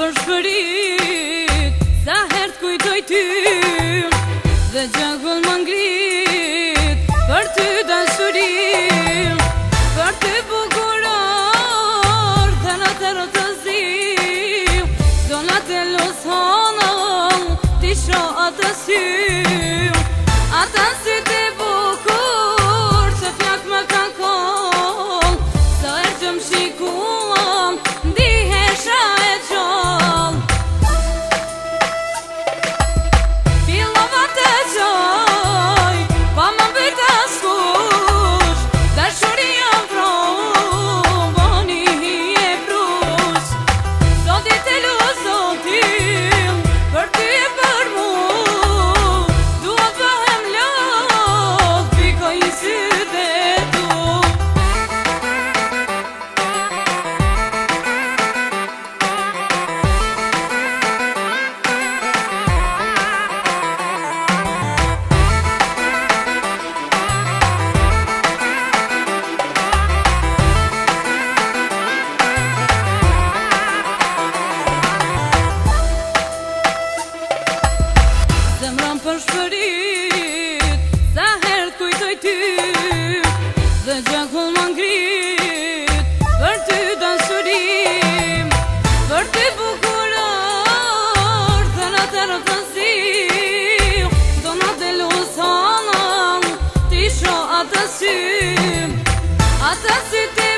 për shpërit Sa hert kujtoj ty Dhe gjangëvën më ngrit Për ty të në Për ty bukurar Dhe në të rëtëzim Do në të lusë Ti shro atësim Ata si të bukur Se fjak më kanë Sa e që më shikuam Jo qolman qrit, për ty danjëm për ty bukurën, zona të ngonsir, domande loson anon, ti sho ata sy,